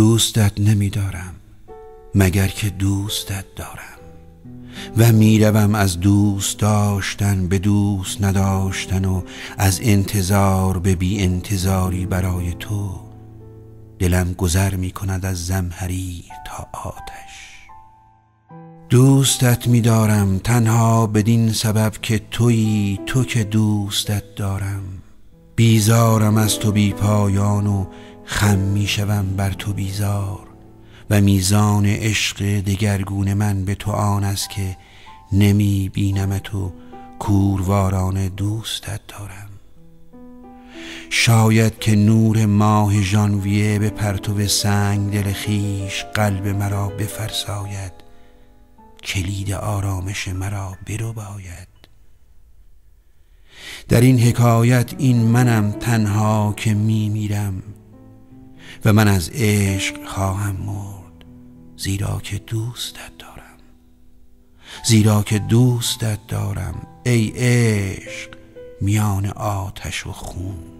دوستت نمیدارم مگر که دوستت دارم. و می‌روم از دوست داشتن به دوست نداشتن و از انتظار به بی انتظاری برای تو. دلم گذر می کند از زمهریر تا آتش. دوستت میدارم تنها بدین سبب که تویی تو که دوستت دارم. بیزارم از تو بی پایان و خم می‌شوم بر تو بیزار. و میزان عشق دگرگون من به تو آن است که نمی بینم تو کورواران دوستت دارم. شاید که نور ماه ژانویه به پرتو سنگ دل خیش قلب مرا بفرساید کلید آرامش مرا برو باید در این حکایت این منم تنها که می میرم و من از عشق خواهم مرد زیرا که دوستت دارم. زیرا که دوستت دارم ای عشق میان آتش و خون.